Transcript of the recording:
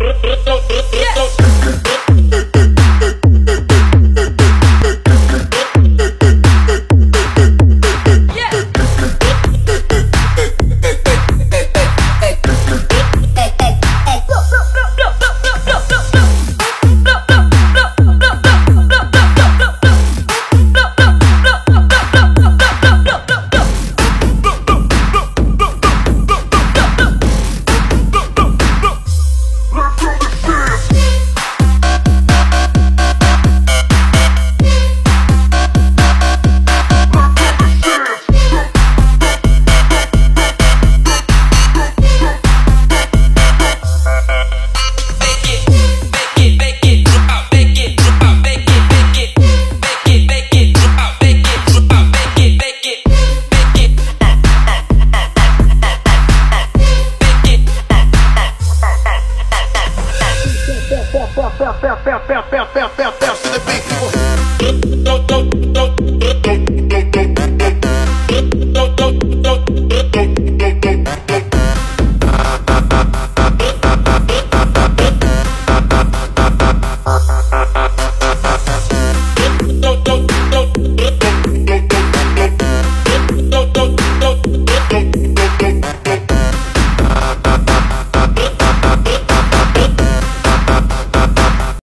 Yes. bounce, bounce, bounce, bounce, bounce, bounce, bounce, bounce, bounce to the beat.